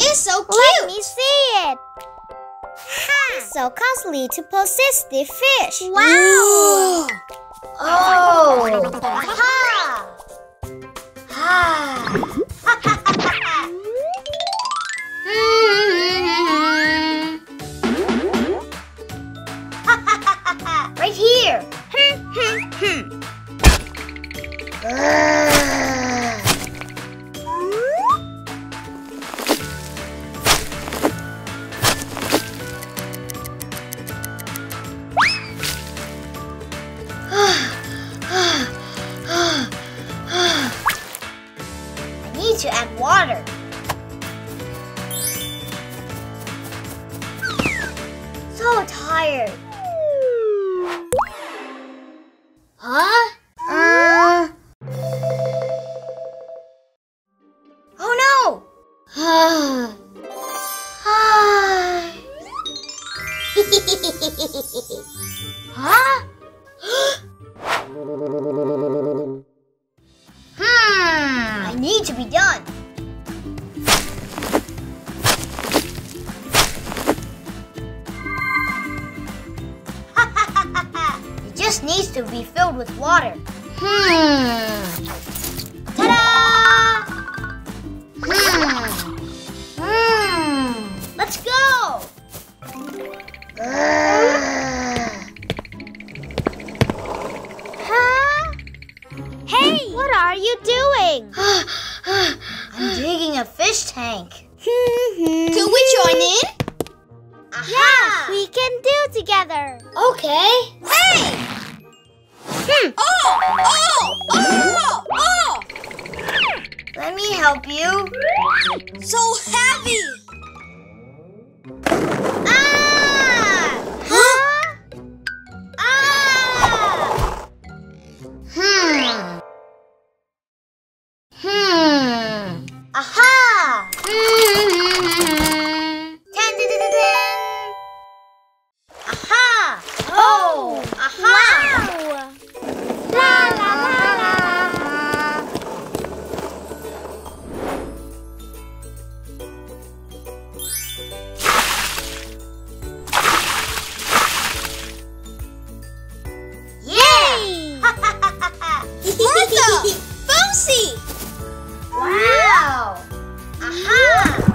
is so cute. Let me see it. It's so costly to possess the fish. Wow. Oh. Ha. Ha. right here. Hmm, hmm, hmm. I need to add water. So tired. Huh? Uh. Oh no! huh? Need to be done. it just needs to be filled with water. Hmm. Ta-da! Hmm. A fish tank. Can we join in? Yes, we can do together. Okay. Hey! Hmm. Oh! Oh! Oh! Oh! Let me help you. So heavy! Wow! Aha!